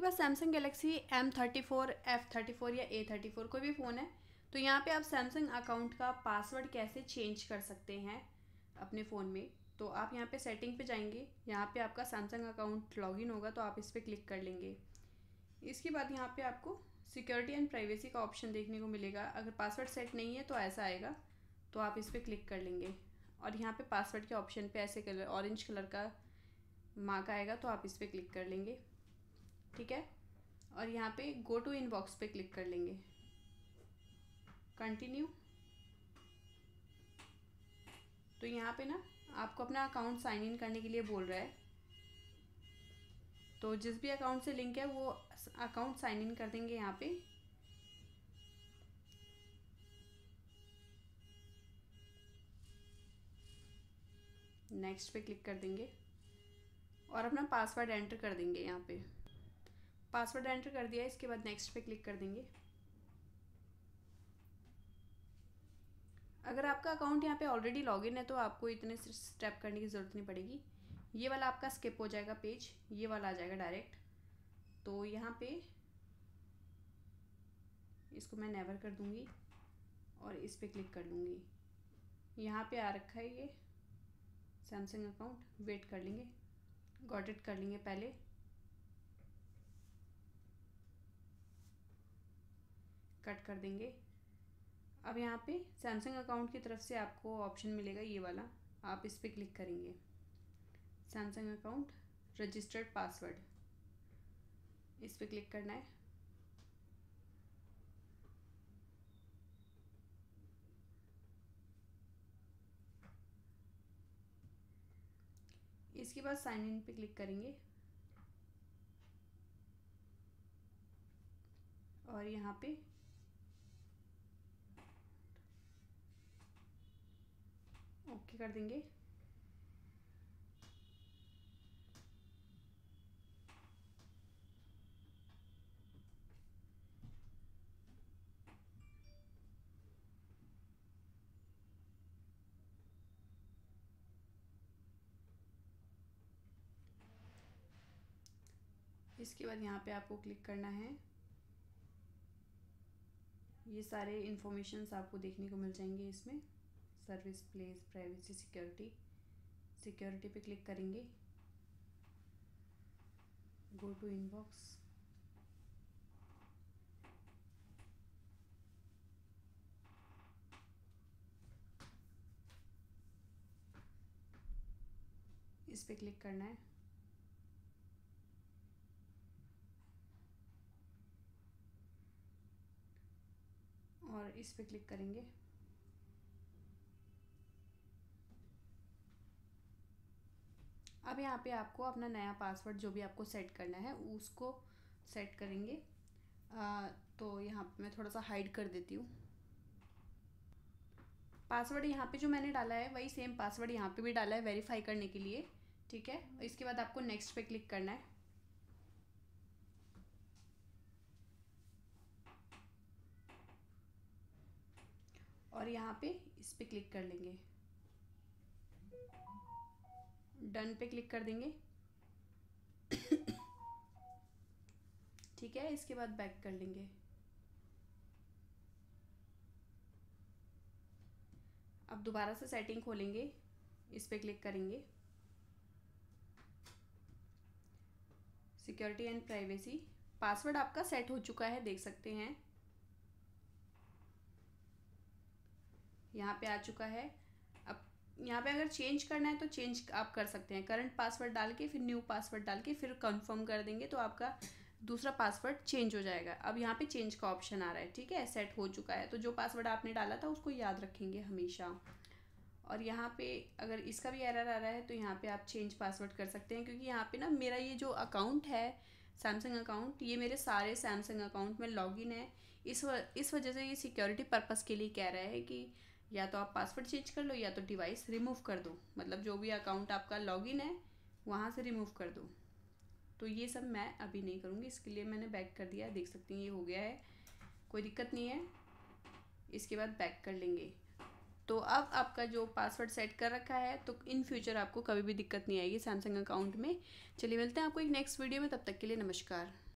आपके पास Samsung Galaxy M thirty four F thirty four या A thirty four कोई भी फ़ोन है तो यहाँ पे आप सैमसंग अकाउंट का पासवर्ड कैसे चेंज कर सकते हैं अपने फ़ोन में? तो आप यहाँ पे सेटिंग पे जाएँगे, यहाँ पे आपका सैमसंग अकाउंट लॉगिन होगा तो आप इस पर क्लिक कर लेंगे। इसके बाद यहाँ पे आपको सिक्योरिटी एंड प्राइवेसी का ऑप्शन देखने को मिलेगा। अगर पासवर्ड सेट नहीं है तो ऐसा आएगा तो आप इस पर क्लिक कर लेंगे। और यहाँ पे पासवर्ड के ऑप्शन पे ऐसे कलर ऑरेंज कलर का मार्क आएगा तो आप इस पर क्लिक कर लेंगे। ठीक है? और यहाँ पे गो टू इनबॉक्स पे क्लिक कर लेंगे। कंटिन्यू तो यहाँ पे ना, आपको अपना अकाउंट साइन इन करने के लिए बोल रहा है। तो जिस भी अकाउंट से लिंक है, वो अकाउंट साइन इन कर देंगे यहाँ पे। नेक्स्ट पे क्लिक कर देंगे। और अपना पासवर्ड एंटर कर देंगे यहाँ पे। पासवर्ड एंटर कर दिया, इसके बाद नेक्स्ट पे क्लिक कर देंगे। अगर आपका अकाउंट यहाँ पे ऑलरेडी लॉगिन है तो आपको इतने स्टेप करने की ज़रूरत नहीं पड़ेगी। ये वाला आपका स्किप हो जाएगा पेज ये वाला आ जाएगा डायरेक्ट तो यहाँ पे इसको मैं नेवर कर दूँगी और इस पर क्लिक कर लूँगी। यहाँ पे आ रखा है ये सैमसंग अकाउंट वेट कर लेंगे। गॉट इट कर लेंगे पहले। कट कर देंगे। अब यहाँ पे सैमसंग अकाउंट की तरफ़ से आपको ऑप्शन मिलेगा ये वाला। आप इस पर क्लिक करेंगे। सैमसंग अकाउंट रजिस्टर्ड पासवर्ड इस पर क्लिक करना है। इसके बाद साइन इन पे क्लिक करेंगे। और यहाँ पे ओके कर देंगे। इसके बाद यहाँ पे आपको क्लिक करना है। ये सारे इन्फॉर्मेशंस आपको देखने को मिल जाएँगे इसमें। Service place privacy security security पे क्लिक करेंगे। गो टू इनबॉक्स इस पे क्लिक करना है। और इस पे क्लिक करेंगे। अब यहाँ पे आपको अपना नया पासवर्ड जो भी आपको सेट करना है उसको सेट करेंगे। आ, तो यहाँ पे मैं थोड़ा सा हाइड कर देती हूँ। पासवर्ड यहाँ पे जो मैंने डाला है वही सेम पासवर्ड यहाँ पे भी डाला है वेरीफाई करने के लिए ठीक है? इसके बाद आपको नेक्स्ट पे क्लिक करना है। और यहाँ पे इस पे क्लिक कर लेंगे। डन पे क्लिक कर देंगे। ठीक है, इसके बाद बैक कर लेंगे। अब दोबारा से सेटिंग खोलेंगे, इस पर क्लिक करेंगे। Security and privacy. पासवर्ड आपका सेट हो चुका है, देख सकते हैं। यहाँ पे आ चुका है। यहाँ पे अगर चेंज करना है तो चेंज आप कर सकते हैं। करंट पासवर्ड डाल के फिर न्यू पासवर्ड डाल के फिर कंफर्म कर देंगे तो आपका दूसरा पासवर्ड चेंज हो जाएगा। अब यहाँ पे चेंज का ऑप्शन आ रहा है ठीक है? सेट हो चुका है। तो जो पासवर्ड आपने डाला था उसको याद रखेंगे हमेशा। और यहाँ पे अगर इसका भी एरर आ रहा है तो यहाँ पे आप चेंज पासवर्ड कर सकते हैं। क्योंकि यहाँ पे ना मेरा ये जो अकाउंट है सैमसंग अकाउंट ये मेरे सारे सैमसंग अकाउंट में लॉगिन है। इस व, इस वजह से ये सिक्योरिटी पर्पज़ के लिए कह रहा है कि या तो आप पासवर्ड चेंज कर लो या तो डिवाइस रिमूव कर दो। मतलब जो भी अकाउंट आपका लॉगिन है, वहाँ से रिमूव कर दो। तो ये सब मैं अभी नहीं करूँगी, इसके लिए मैंने बैक कर दिया। देख सकती हैं, ये हो गया है। कोई दिक्कत नहीं है। इसके बाद बैक कर लेंगे। तो अब आपका जो पासवर्ड सेट कर रखा है तो इन फ्यूचर आपको कभी भी दिक्कत नहीं आएगी सैमसंग अकाउंट में। चलिए मिलते हैं आपको एक नेक्स्ट वीडियो में। तब तक के लिए नमस्कार।